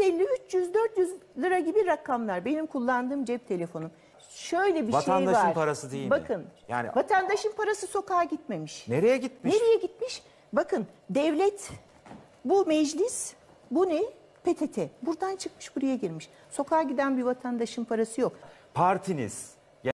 250, 300, 400 lira gibi rakamlar. Benim kullandığım cep telefonum. Şöyle bir şey Vatandaşın var. parası değil mi? Bakın. Yani- vatandaşın parası sokağa gitmemiş. Nereye gitmiş? Nereye gitmiş? Bakın devlet, bu meclis, bu ne? PTT. Buradan çıkmış buraya girmiş. Sokağa giden bir vatandaşın parası yok. Partiniz